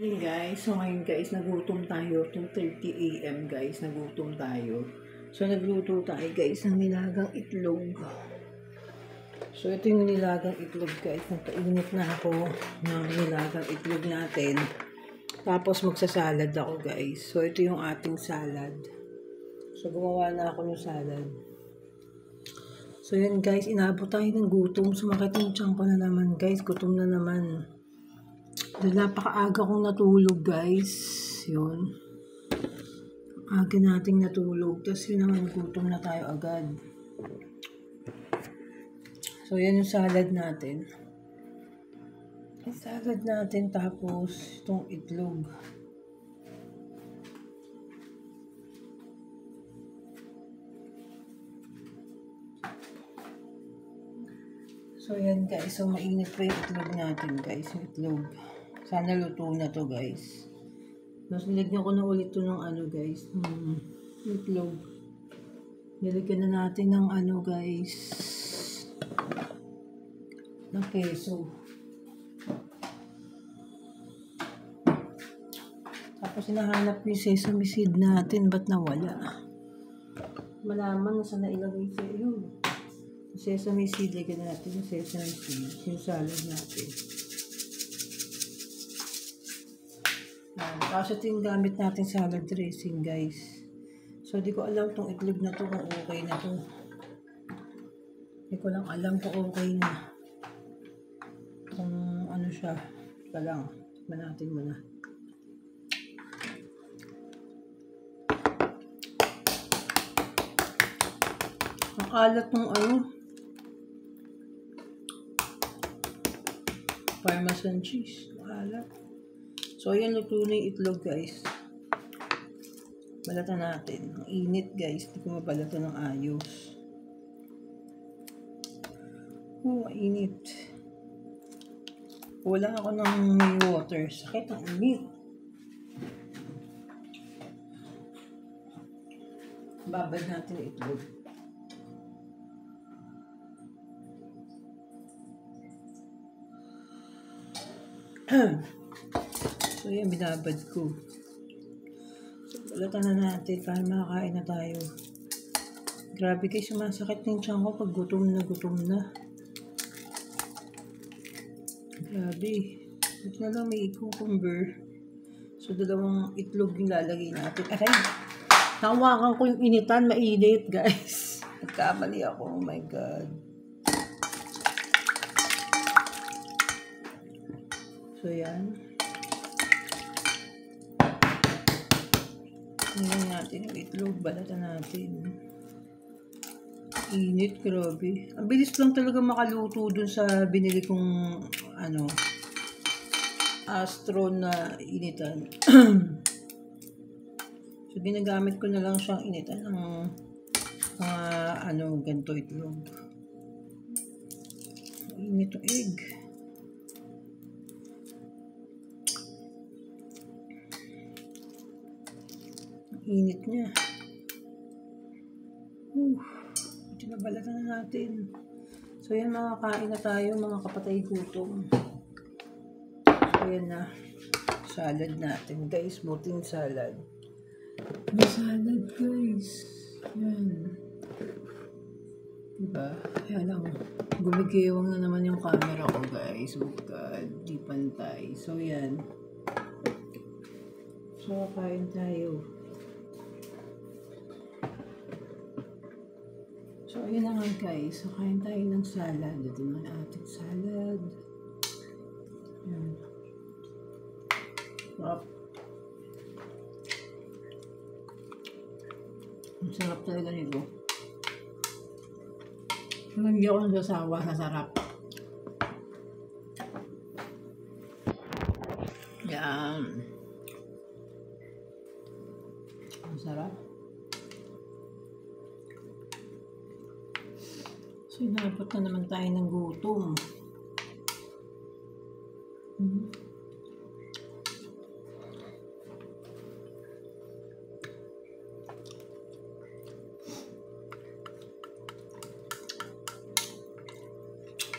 Hey guys, so ngayon guys, nagutom tayo. 2.30 a.m. guys, nagutom tayo. So nagluto tayo guys ng nilagang itlog. So ito yung nilagang itlog guys. Nagpainit na ako ng nilagang itlog natin. Tapos magsasalad ako guys. So ito yung ating salad. So gumawa na ako ng salad. So yun guys, inabot tayo ng gutom. Sumakit yung tiyan na naman guys. Gutom na naman. Dahil napakaaga kong natulog, guys. Yun. Aga nating natulog. Tapos yun naman, gutom na tayo agad. So, yan yung salad natin. Yung salad natin, tapos itong itlog. So, yan guys. So, mainit pa yung itlog natin, guys. Yung itlog. Sana luto na to, guys. Tapos, nilagyan ko na ulit to ng ano, guys. Hmm, itlog. Nilagyan na natin ng ano, guys. Ng keso. Tapos, hinahanap ko yung sesame seed natin. Ba't nawala? Malaman na saan nailagay sa iyo. Sesame seed, lagyan natin yung sesame seed. Yung salad natin. Tapos ito gamit natin salad dressing, guys. So, di ko alam tong itlog na to kung okay na to. Di ko lang alam kung okay na. Kung ano siya. Ika lang. Tikman natin muna. Ang alat ng ano. Parmesan cheese. Ang alat. So, ayan, luto na yung itlog, guys. Balatan natin. Ang init, guys. Hindi ko mabalata ng ayos. Oh, init. Wala ako ng may water. Sakit ang init. Babad natin itlog. so, yan, binabad ko. So, balatan na natin para makakain na tayo. Grabe guys, sumasakit ng tiyan ko pag gutom na gutom na. Grabe. Ito na lang may cucumber. So, dalawang itlog yung lalagay natin. Aray! Nawakan ko yung initan, mainit guys. Nagkamali ako, oh my God. So, yan. Ngayon natin yung itlog. Balatan natin. Init, grabe. Ang bilis lang talaga makaluto dun sa binili kong ano, Astro na initan. so, ginagamit ko na lang siyang initan ng mga ano, ganito itlog. Init yung egg. Init niya. Uh, tinabalatan na natin. So, yan mga kain na tayo, mga kapatay gutom. So, yan na. Salad natin, guys. Buting salad. May salad, guys. Yan. Diba? Kaya lang, gumigewang na naman yung camera ko, guys. Oh, God. Di pantay. So, yan. So, kain tayo. So, ayun na nga guys. So, kain tayo ng salad. Ito na ating salad. Ayan. Sarap. Ang sarap talaga nito. Hindi ako nasasawa sa sarap. So, inabot na naman tayo ng gutom. Mm-hmm.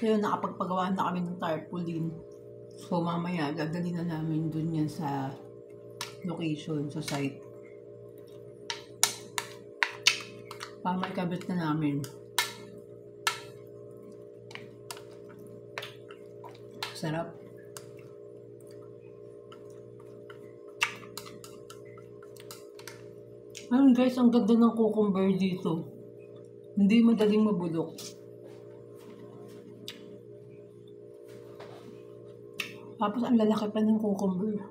Ngayon, nakapagpagawa na kami ng tarpaulin. So mamaya, dadali na namin dun yan sa location, sa site. Pamay kabit na namin. Sarap. Ayun guys, ang ganda ng cucumber dito. Hindi madaling mabulok. Tapos ang lalaki pa ng cucumber.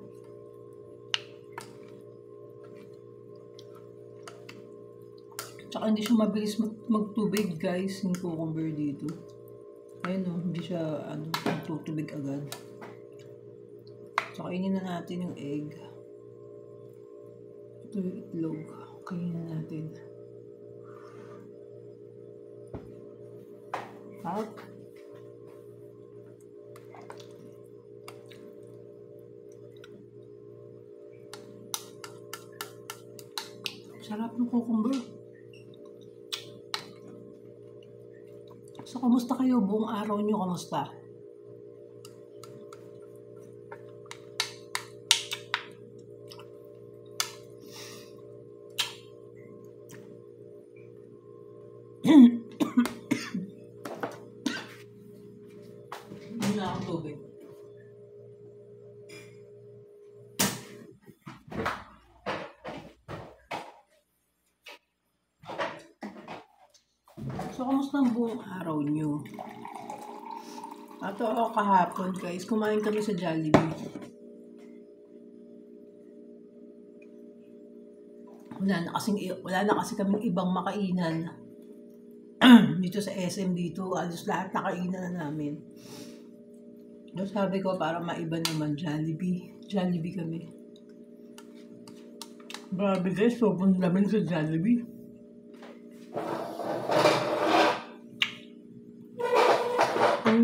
Tsaka hindi siya mabilis mag- magtubig guys, yung cucumber dito. Ayun o, hindi siya ano, magtutubig agad. So, kainin na natin yung egg. Ito yung itlog. Kainin na natin. Up. Sarap ng cucumber. So, kamusta kayo? Buong araw nyo, kamusta? Hindi na ako tubig. So, kamusta ang buong araw nyo? Ato ako kahapon, guys. Kumain kami sa Jollibee. Wala na, kasing, wala na kasi kaming ibang makainan. dito sa SM dito, alos lahat na kainan na namin. So, sabi ko, para maiba naman, Jollibee. Jollibee kami. Grabe guys, sobrang lamin sa Jollibee.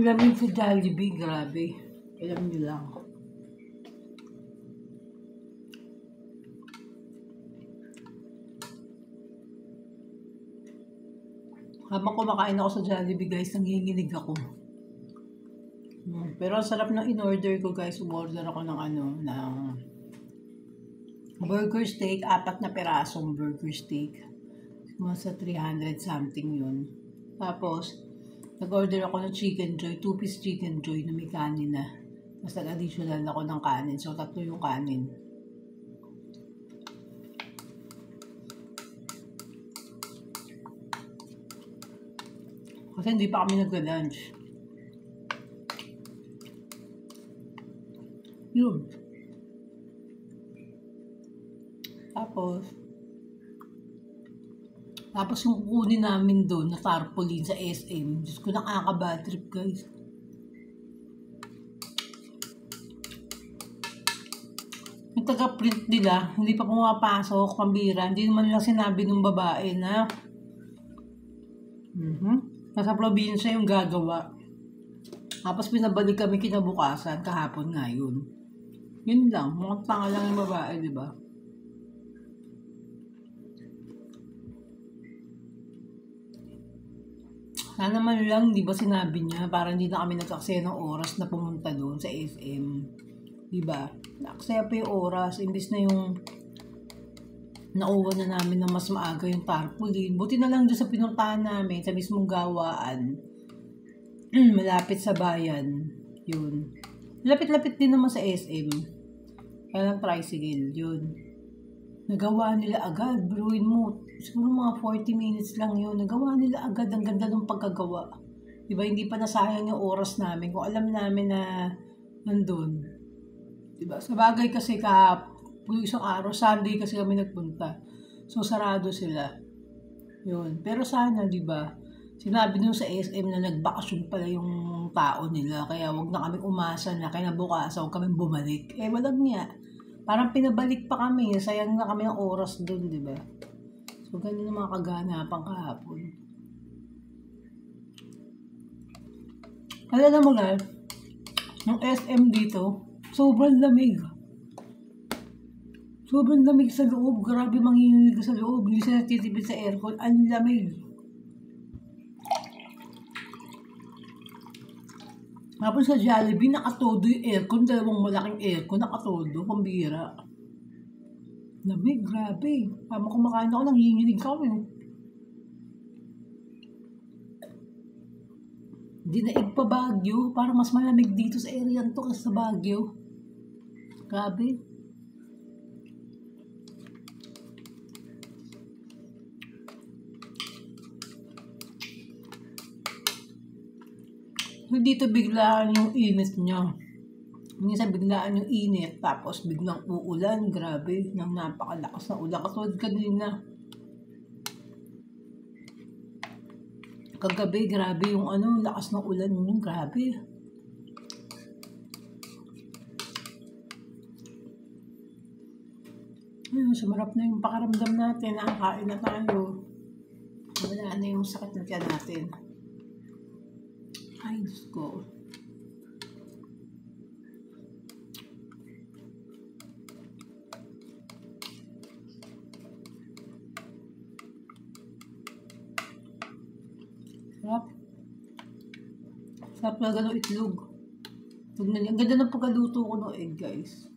Ang lamig sa Jollibee, grabe. Alam niyo lang. Habang kumakain ako sa Jollibee, guys, nanginginig ako. Hmm, Pero ang sarap ng in-order ko, guys. Umorder ako ng ano, ng burger steak. Apat na perasong burger steak. Mga sa 300 something yun. Tapos, Nag-order ako ng chicken joy, two-piece chicken joy na may kanin na. Tapos nag-additional ako ng kanin. So, tatlo yung kanin. Kasi hindi pa kami nag-lunch. Yun. Tapos, tapos yung kukunin namin doon na tarpaulin sa SM. Diyos ko, nakaka-bad guys. Yung taga-print nila, hindi pa pumapasok, pambira. Hindi naman lang sinabi ng babae na mhm nasa probinsya yung gagawa. Tapos pinabalik kami kinabukasan, kahapon nga yun. Yun lang, mukhang tanga lang yung babae, di ba? Sana man lang, di ba sinabi niya, para hindi na kami nagkaksaya ng oras na pumunta doon sa SM. Di ba? Naksaya pa yung oras, imbis na yung nauwa na namin na mas maaga yung tarpaulin. Buti na lang doon sa pinuntahan namin, sa mismong gawaan, malapit sa bayan, yun. Lapit-lapit din naman sa SM. Kaya lang tricycle, yun. Nagawa nila agad, biruin mo, siguro mga 40 minutes lang yun. Nagawa nila agad, ang ganda ng pagkagawa. Diba, hindi pa nasayang yung oras namin. Kung alam namin na nandun. Diba, sa bagay kasi ka, yung isang araw, Sunday kasi kami nagpunta. So, sarado sila. Yun. Pero sana, di ba, sinabi nung sa SM na nagbakasyon pala yung tao nila. Kaya wag na kami umasa na kinabukasan, huwag kami bumalik. Eh, walang niya. Parang pinabalik pa kami. Sayang na kami ng oras doon, di ba? So, ganun ang mga kaganapan kahapon. Alam mo guys, yung SM dito, sobrang lamig. Sobrang lamig sa loob. Grabe manginginig sa loob. Hindi sila titipid sa aircon. Ang lamig. Tapos sa Jollibee, nakatodo yung aircon, dalawang malaking aircon, nakatodo, pambira. Lamig, grabe. Tama kumakain ako, nanginginig ako eh. Dinaig pa Baguio, para mas malamig dito sa area to kasi sa Baguio. Grabe. Hindi to biglaan yung init niya. Minsan biglaan yung init, tapos biglang uulan. Grabe, nang napakalakas na ulan. Katulad kanina. Kagabi, grabe yung ano, lakas ng ulan yun. Grabe. Ayun, sumarap na yung pakaramdam natin. Nakakain na tayo. Wala na yung sakit na tiyan natin. Ay, Diyos ko. Sarap. Sarap na gano'ng itlog. Ang ganda ng pagkaluto ko ng egg, guys.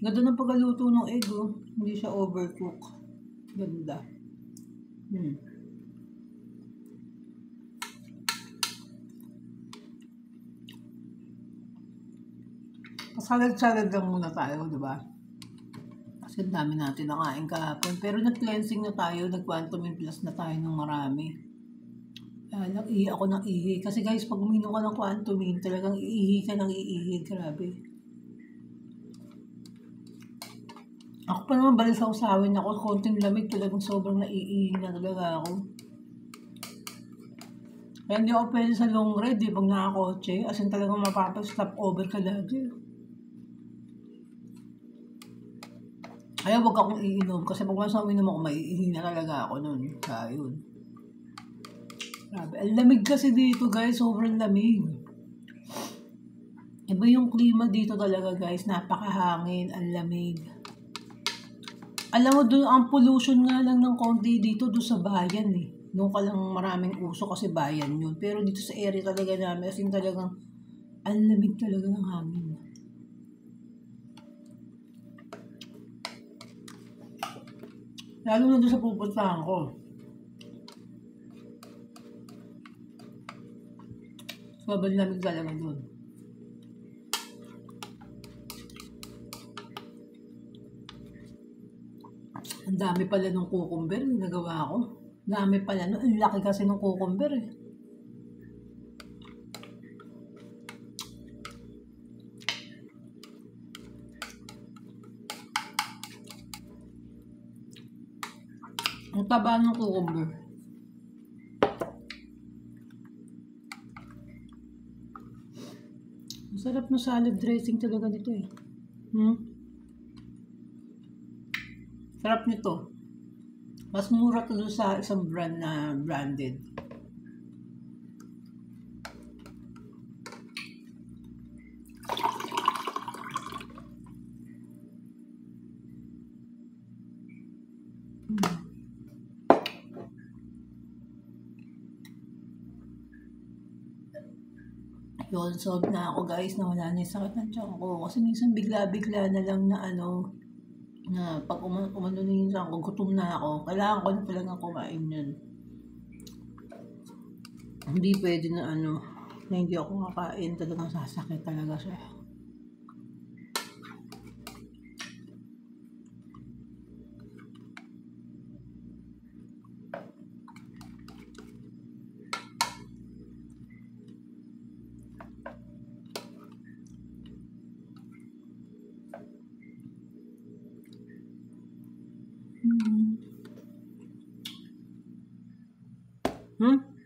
Ganda ng pagkaluto ng egg, oh. Hindi siya overcook. Ganda. Hmm. Salad-salad lang muna tayo, di ba? Kasi dami natin nakain kahapon. Pero nag-cleansing na tayo, nag-quantum plus na tayo ng marami. Uh, nag-ihi ako ng ihi. Kasi guys, pag uminom ka ng quantum talagang iihi ka ng iihi. Grabe. Ako pa naman balik sa usawin ako. Konting lamig talagang sobrang naiihi na talaga ako. Kaya hindi ako pwede sa long ride eh, pag nakakotse. As in talagang mapapastop over ka lagi. Kaya wag akong iinom kasi pag once na uminom ako, maiihi na talaga ako nun. Kaya yun. Grabe. Ang lamig kasi dito guys, sobrang lamig. Iba yung klima dito talaga guys, napakahangin, ang lamig. Alam mo doon, ang pollution nga lang ng konti dito doon sa bayan eh. Doon ka lang maraming uso kasi bayan yun. Pero dito sa area talaga namin, as in talagang, ang lamig talaga ng hangin. Lalo na doon sa pupuntahan ko. Sobrang lamig talaga doon. Ang dami pala ng cucumber na nagawa ko. Dami pala. Ang laki kasi ng cucumber eh. Ang taba ng cucumber. Masarap na salad dressing talaga nito eh. Hmm? Sarap nito. Mas mura to sa isang brand na branded. Yun, na ako guys na wala na yung sakit ng tiyan ko. Kasi minsan bigla-bigla na lang na ano, na pag umano um na yung tiyan ko, gutom na ako. Kailangan ko na talaga kumain yun. Hindi pwede na ano, na hindi ako kakain, talagang sasakit talaga siya. Hmm?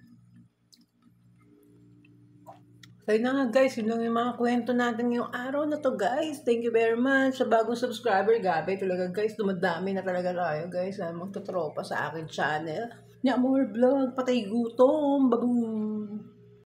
So yun na nga guys, yun lang yung mga kwento natin yung araw na to guys. Thank you very much sa bagong subscriber. Gabi talaga guys, dumadami na talaga tayo guys na magtotropa sa akin channel. Nya more vlog, patay gutom, babu.